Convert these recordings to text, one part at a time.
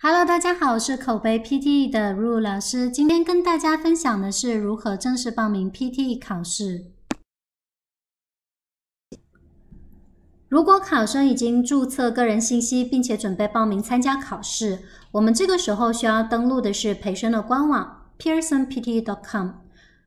Hello，大家好，我是口碑 PTE 的 Ru 老师。今天跟大家分享的是如何正式报名 PTE 考试。如果考生已经注册个人信息，并且准备报名参加考试，我们这个时候需要登录的是培生的官网 pearsonpte.com，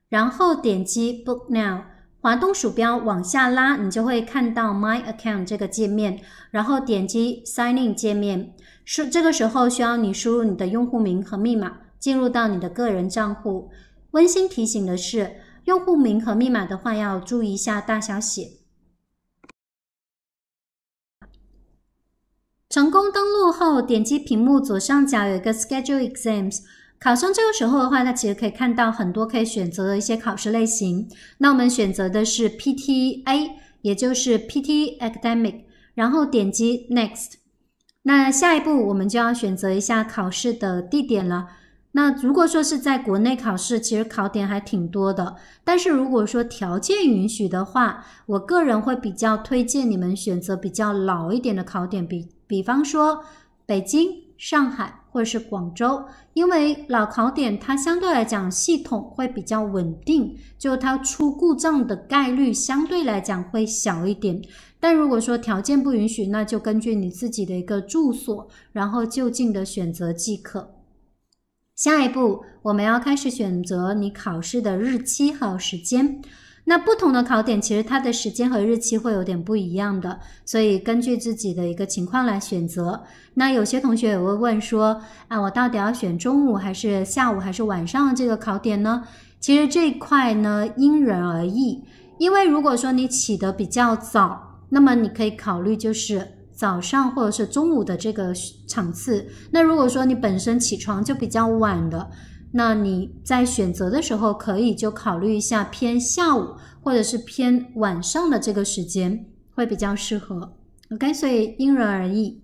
然后点击 Book Now，滑动鼠标往下拉，你就会看到 My Account 这个界面，然后点击 Sign In 界面。是这个时候需要你输入你的用户名和密码，进入到你的个人账户。温馨提醒的是，用户名和密码的话要注意一下大小写。成功登录后，点击屏幕左上角有一个 Schedule Exams。考生这个时候的话，他其实可以看到很多可以选择的一些考试类型。那我们选择的是 PTA，也就是 PT Academic，然后点击 Next。那下一步我们就要选择一下考试的地点了。那如果说是在国内考试，其实考点还挺多的。但是如果说条件允许的话，我个人会比较推荐你们选择比较老一点的考点，比比方说北京、上海或者是广州，因为老考点它相对来讲系统会比较稳定，就它出故障的概率相对来讲会小一点。但如果说条件不允许，那就根据你自己的一个住所，然后就近的选择即可。下一步，我们要开始选择你考试的日期还有时间。那不同的考点，其实它的时间和日期会有点不一样的，所以根据自己的一个情况来选择。那有些同学也会问说，啊，我到底要选中午还是下午还是晚上的这个考点呢？其实这一块呢，因人而异。因为如果说你起得比较早，那么你可以考虑就是。早上或者是中午的这个场次，那如果说你本身起床就比较晚的，那你在选择的时候可以就考虑一下偏下午或者是偏晚上的这个时间会比较适合。OK，所以因人而异。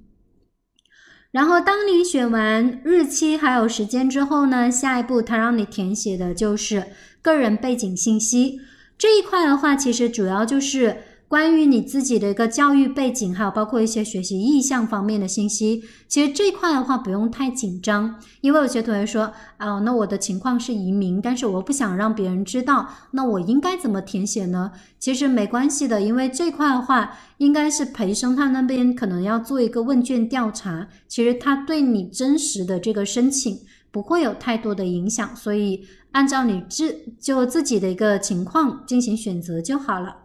然后当你选完日期还有时间之后呢，下一步他让你填写的就是个人背景信息这一块的话，其实主要就是。关于你自己的一个教育背景，还有包括一些学习意向方面的信息，其实这块的话不用太紧张，因为有些同学说，啊，那我的情况是移民，但是我不想让别人知道，那我应该怎么填写呢？其实没关系的，因为这块的话，应该是培生他那边可能要做一个问卷调查，其实他对你真实的这个申请不会有太多的影响，所以按照你自就自己的一个情况进行选择就好了。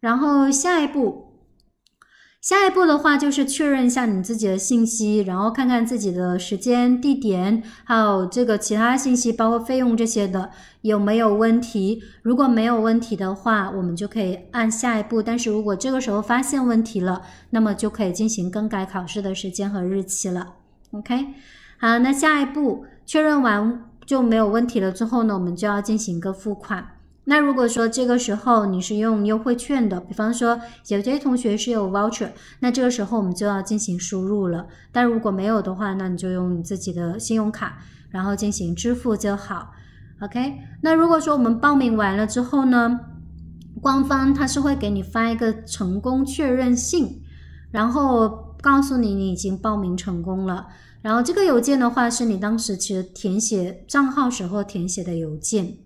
然后下一步，下一步的话就是确认一下你自己的信息，然后看看自己的时间、地点，还有这个其他信息，包括费用这些的有没有问题。如果没有问题的话，我们就可以按下一步。但是如果这个时候发现问题了，那么就可以进行更改考试的时间和日期了。OK，好，那下一步确认完就没有问题了之后呢，我们就要进行一个付款。那如果说这个时候你是用优惠券的，比方说有些同学是有 voucher，那这个时候我们就要进行输入了。但如果没有的话，那你就用你自己的信用卡，然后进行支付就好。OK，那如果说我们报名完了之后呢，官方他是会给你发一个成功确认信，然后告诉你你已经报名成功了。然后这个邮件的话是你当时其实填写账号时候填写的邮件。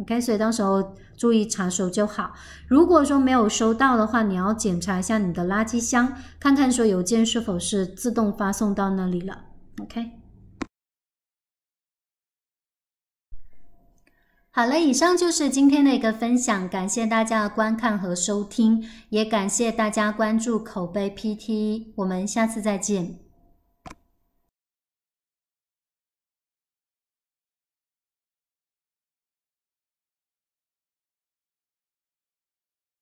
OK，所以到时候注意查收就好。如果说没有收到的话，你要检查一下你的垃圾箱，看看说邮件是否是自动发送到那里了。OK，好了，以上就是今天的一个分享，感谢大家的观看和收听，也感谢大家关注口碑 PT，我们下次再见。